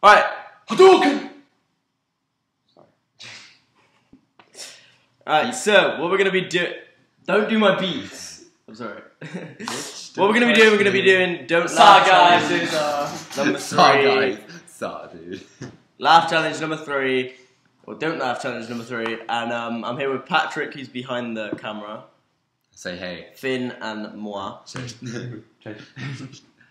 Alright, Hadouken! Alright, so what we're gonna be doing. Don't do my beats. I'm sorry. what we're gonna be doing, we're gonna be doing Don't Sorry, Laugh guys. Challenge uh, number three. Sorry, guys. Sorry, dude. Laugh Challenge number three. Or Don't Laugh Challenge number three. And um, I'm here with Patrick, who's behind the camera, Say hey. Finn, and moi. Cześć.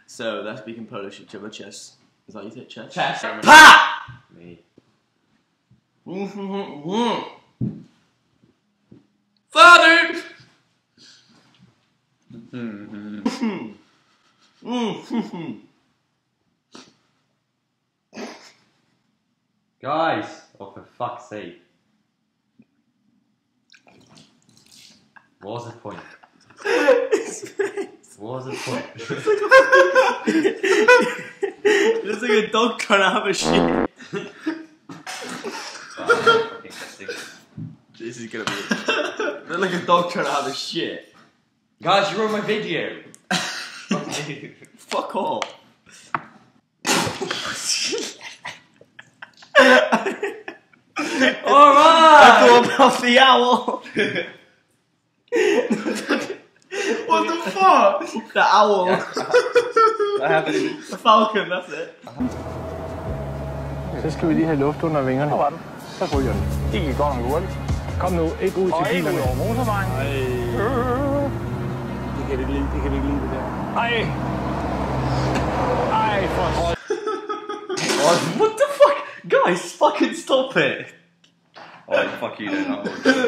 So they're speaking Polish each other. Chess. Is that you say? Chess? Chess. Pa! Me. Father! Guys, oh for fuck's sake. What was the point? What was the point? It looks like a dog trying to have a shit. Fucking. This is gonna be it. Look like a dog trying to have a shit. Guys, you ruined my video. Fuck you. Fuck off. Alright! I thought about the owl. What the fuck? the owl. I haven't. The falcon, that's it. Så skal vi lige have luft under vingerne. Hvor var du? Så ryger den. Det gik godt nok hurtigt. Kom nu, ikke ud til bilerne. over motorvejen. Ej. Det kan det ikke lide, det kan det ikke lide, det der. Ej. Ej, for Oh, what the fuck? Guys, fucking stop it. Alright, fuck you then.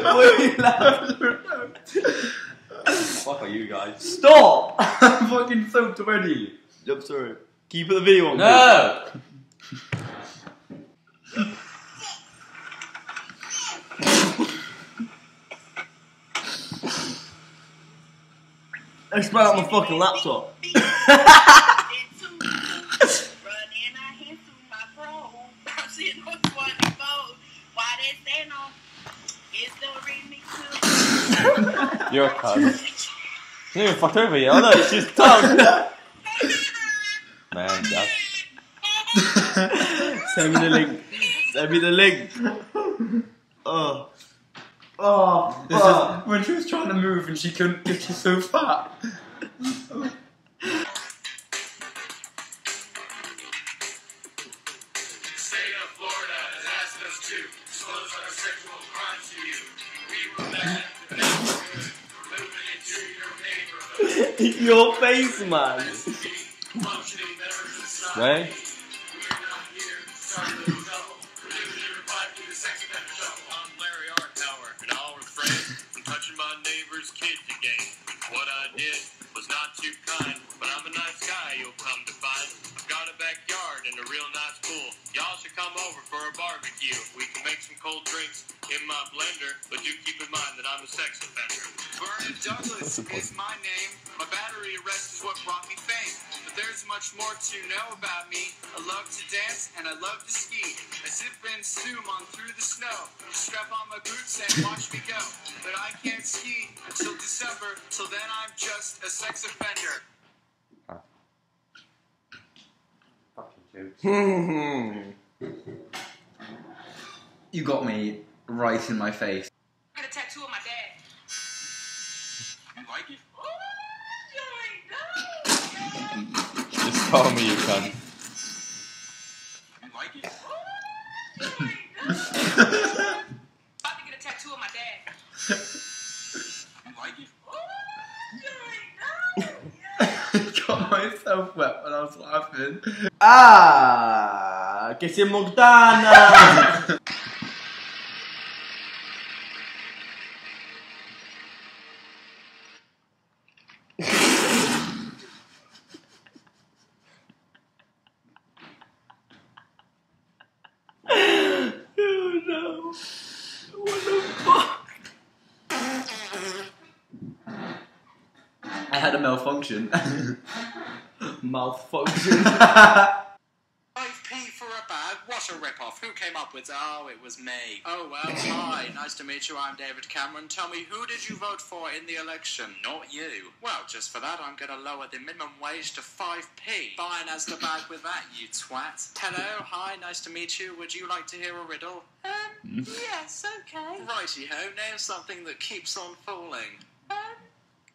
Why are you laughing? Fuck are you guys? Stop! I'm fucking soaked already. I'm sorry. Can you put the video on? please? No! I spread out my fucking laptop. You're a cunt. You even fucked over you. Oh no, she's tongue. Man, that's. Send me the link. Send me the link. Oh. Oh. This oh. is when she was trying to move and she couldn't because she's so fat. your face, man. Functioning members of society. Right? We're not here to start no trouble. We're living your life to the sex offender show. I'm Larry Artower, and I'll refrain from touching my neighbor's kids again. What I did was not too kind, real nice pool. Y'all should come over for a barbecue. We can make some cold drinks in my blender, but do keep in mind that I'm a sex offender. Vernon Douglas is my name. My battery arrest is what brought me fame. But there's much more to know about me. I love to dance and I love to ski. I zip and zoom on through the snow. Strap on my boots and watch me go. But I can't ski until December. Till then I'm just a sex offender. Fucking jokes. You got me right in my face. got a tattoo of my dad. You like it? Oh, Just call me you cunt. You like it? Oh, About to get a tattoo of my dad. You like it? got myself wet when I laughing. Ah, che sei Mogdana. no. What the fuck? I had a malfunction. Malfunction. I've paid for a bag. What What a rip-off. Who came up with Oh, it was me. Oh, well, hi. Nice to meet you. I'm David Cameron. Tell me, who did you vote for in the election? Not you. Well, just for that, I'm going to lower the minimum wage to 5p. Fine as the bag with that, you twat. Hello, hi, nice to meet you. Would you like to hear a riddle? Um, yes, okay. Righty-ho, name something that keeps on falling. Um,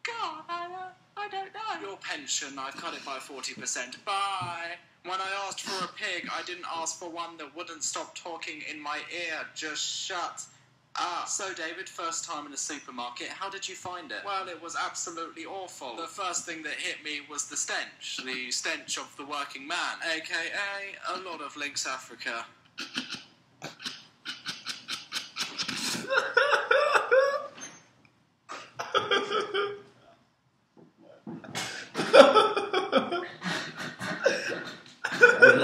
God, I, uh, I don't know. Your pension, I've cut it by 40%. Bye. When I asked for a pig, I didn't ask for one that wouldn't stop talking in my ear. Just shut up. So, David, first time in a supermarket, how did you find it? Well, it was absolutely awful. The first thing that hit me was the stench. The stench of the working man, aka a lot of Lynx Africa.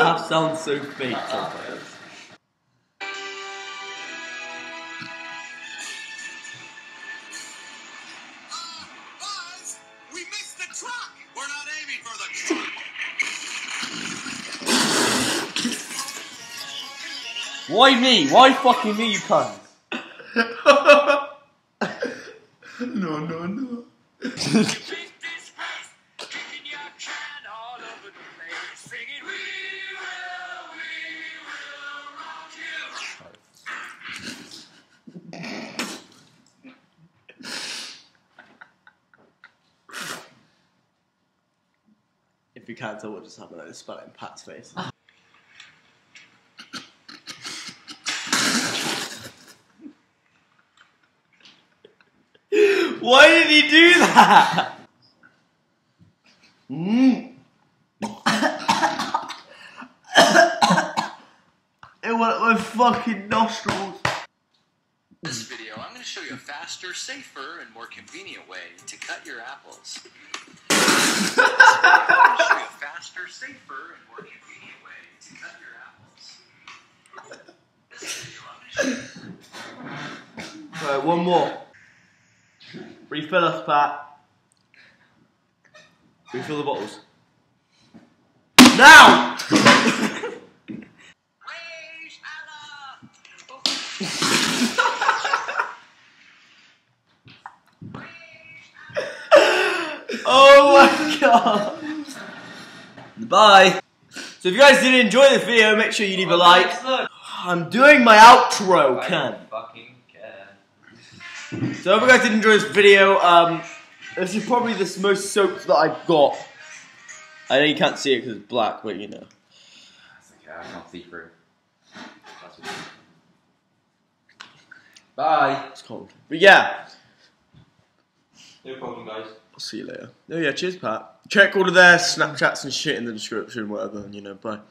The laugh sounds so fake sometimes. Buzz, we missed the truck. We're not aiming for the truck. Why me? Why fucking me, you cunt? No, no, no. you can't tell what just happened, I just spell it in Pat's face. Why did he do that? Mm. it went up my fucking nostrils. this video, I'm going to show you a faster, safer, and more convenient way to cut your apples. Right, one more. Refill us, Pat. Refill the bottles. Now! Rage Allah! Oh my god! Bye! So if you guys did enjoy this video, make sure you leave a like. I'm doing my outro, Ken. fucking care. So I hope you guys did enjoy this video. Um, this is probably the most soap that I've got. I know you can't see it because it's black, but you know. It's okay, I can't see through. Bye. It's cold. But yeah, No problem, guys. See you later. Oh yeah, cheers, Pat. Check all of their Snapchats and shit in the description, whatever, and you know, bye.